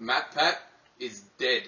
Matt Pat is dead.